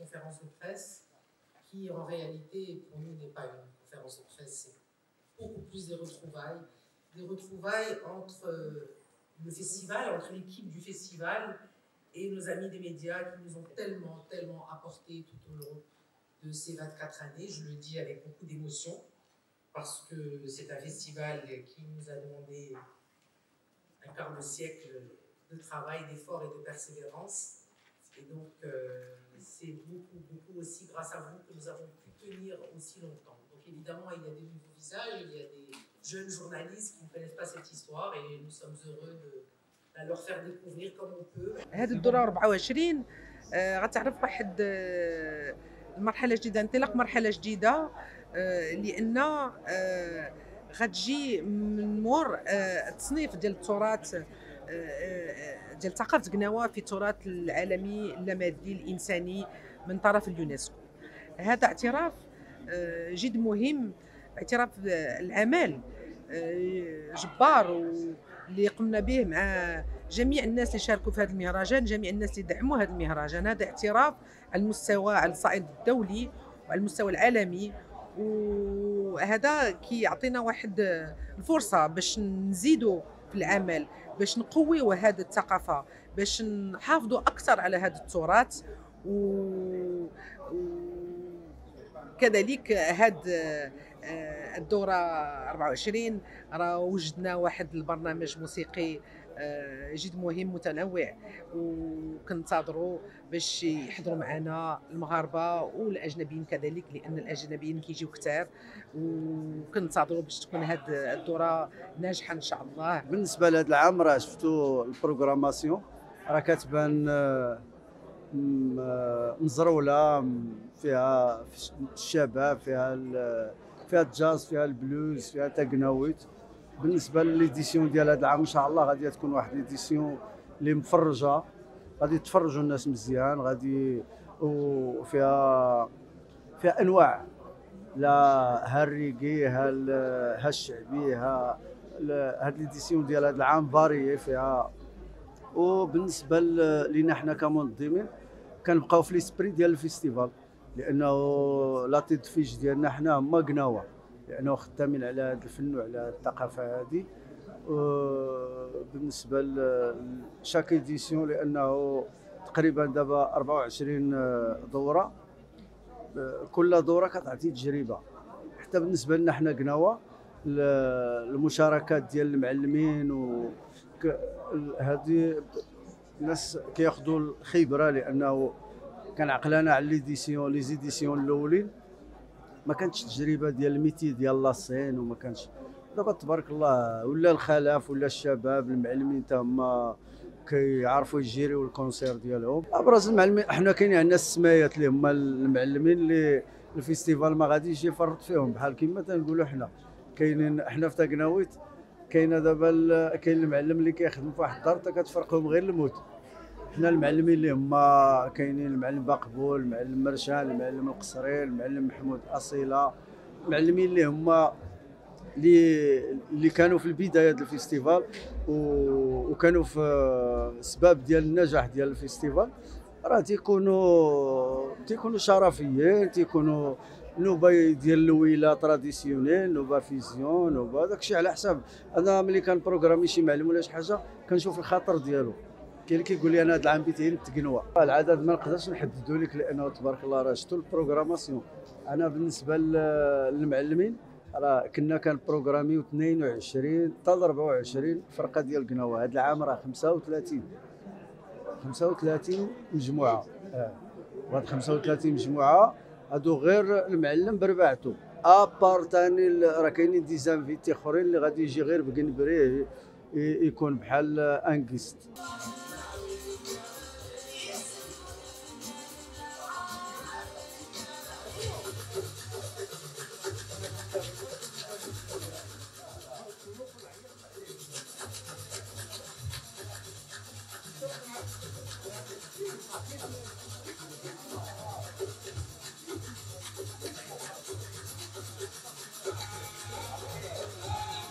conférence de presse qui, en réalité, pour nous, n'est pas une conférence de presse, c'est beaucoup plus des retrouvailles. Des retrouvailles entre euh, le festival, entre l'équipe du festival et nos amis des médias qui nous ont tellement, tellement apporté tout au long de ces 24 années. Je le dis avec beaucoup d'émotion parce que c'est un festival qui nous a demandé un quart de siècle de travail, d'effort et de persévérance. Et donc, euh, c'est beaucoup, beaucoup aussi grâce à vous que nous avons pu tenir aussi longtemps. Donc, évidemment, il y a des nouveaux visages, il y a des jeunes journalistes qui ne connaissent pas cette histoire et nous sommes heureux de, de leur faire découvrir comme on peut. هذه الدورة 24 آه، غتعرف واحد آه، مرحلة جديدة انطلاق آه، لأن آه، غتجي من مور آه، التصنيف ديال التراث آه، آه، ديال ثقافة قناوة في التراث العالمي اللامادي الإنساني من طرف اليونسكو هذا اعتراف آه، جد مهم اعتراف آه، العمل آه، جبار واللي قمنا به مع جميع الناس اللي شاركوا في هذا المهرجان جميع الناس اللي دعموا هذا المهرجان. هذا اعتراف على المستوى على الصعيد الدولي وعلى المستوى العالمي وهذا كيعطينا واحد الفرصة باش نزيدوا في العمل باش نقويوا هذه الثقافة باش نحافظوا أكثر على هذا التراث و... وكذلك هاد آه، الدورة 24 راه وجدنا واحد البرنامج موسيقي جد مهم متنوع. وكنتظروا باش يحضروا معنا المغاربة والأجنبيين كذلك لأن الأجنبيين كيجيو كثار وكنتظروا باش تكون هذه الدورة ناجحة إن شاء الله. بالنسبة لهذا العام راه شفتوا ال programmation. راه كتبان آه، آه، مزرولة فيها الشباب فيها فيها الجاز فيها البلوز فيها تاكناويت بالنسبة ل l'édition ديال هذا العام إن شاء الله غادي تكون واحد l'édition اللي مفرجة. غادي تفرجوا الناس مزيان غادي وفيها فيها أنواع. لا ها الريغي ها ها الشعبي ها هاد l'édition ديال هذا العام varié فيها. وبالنسبه لينا حنا كمنظمين كنبقاو في l'esprit ديال ال festival لأنه la tête d'affiche ديالنا حنا هما قناوه. لأنه خدامين على هذا الفن وعلى الثقافة هذه بالنسبة ل chaque édition لأنه تقريبا دابا 24 دورة. كل دورة كتعطي تجربة. حتى بالنسبة لنا حنا قناوه ال- المشاركات ديال المعلمين و هذه الناس كياخذوا الخبرة لأنه كان عقلنا على l'édition les éditions الأولين. ما كانتش تجربة ديال ال métier ديال la scène وما كانش. دابا تبارك الله ولا الخلف ولا الشباب المعلمين حتى هما كيعرفوا يجيريو ال concert ديالهم. أبرز المعلمين حنا كاين عندنا السمايات اللي هما المعلمين اللي ال festival ما غاديش يفرط فيهم. بحال كيما تنقولوا حنا كاينين حنا في تاكناويت كاينة دابا كاين المعلم اللي كيخدم في واحد الدار كتفرقهم غير الموت. حنا المعلمين اللي هما كاينين المعلم باقبول المعلم مرشان المعلم القصري المعلم محمود أصيلة المعلمين اللي هما اللي اللي كانوا في البداية ديال ال festival وكانوا في سباب ديال النجاح ديال ال festival. راه تيكونوا تيكونوا شرفيين تيكونوا نوبة ديال الليلة traditionnelle نوبة fusion نوبة داكشي على حساب. أنا ملي كان بروغرامي شي معلم ولا شي حاجة كنشوف الخاطر ديالو. كاين اللي كيقول لي أنا هذا العام بيتين التقنوه العدد ما نقدرش نحددو لك لأنه تبارك الله راه شفتوا ال programmation. أنا بالنسبة لل- للمعلمين راه كنا كان بروغراميو 22 حتى ل 24 فرقة ديال قناوه هذا العام راه 35 35 مجموعة. آه. وهاد 35 مجموعة هادو غير المعلم برباعته. à part تاني ال- راه كاينين des invités أخرين اللي غادي يجي غير بقنبريه يكون بحال انكيست Thank you.